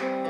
Yeah.